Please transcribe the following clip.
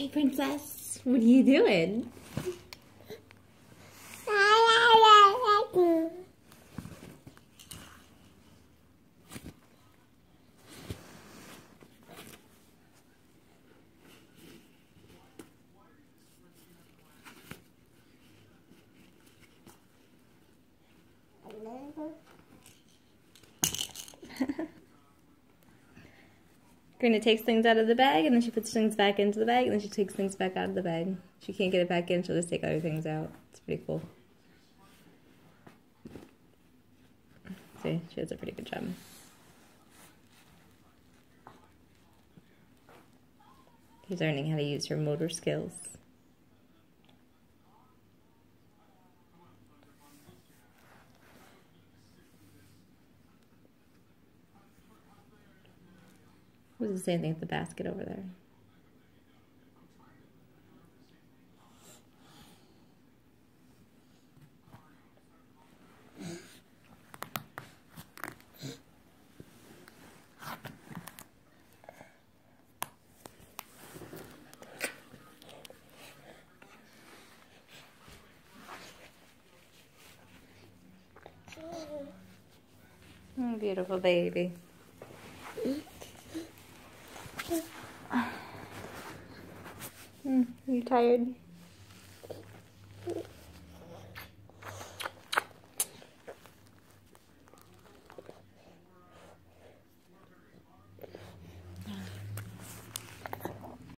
Hey, princess. What are you doing? Karina takes things out of the bag and then she puts things back into the bag and then she takes things back out of the bag. She can't get it back in, she'll just take other things out. It's pretty cool. See, she does a pretty good job. She's learning how to use her motor skills. Was the same thing with the basket over there. Oh, beautiful baby. Mm, you tired?